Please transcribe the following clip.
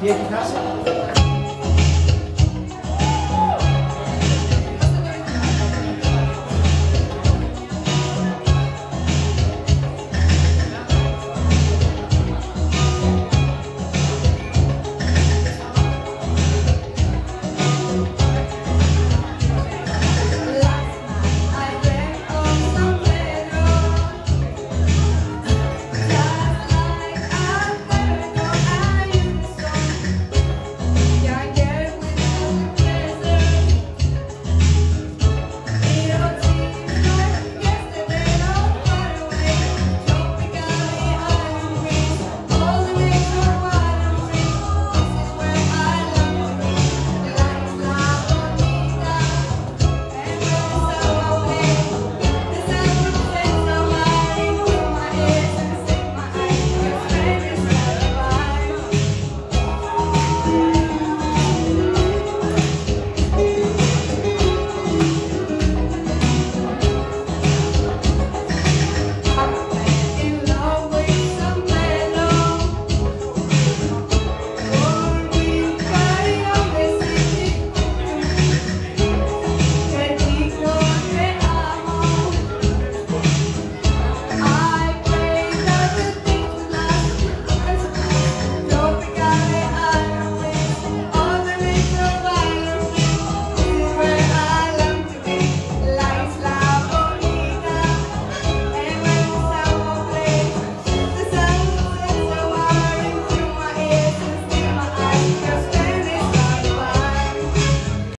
Die eficácia?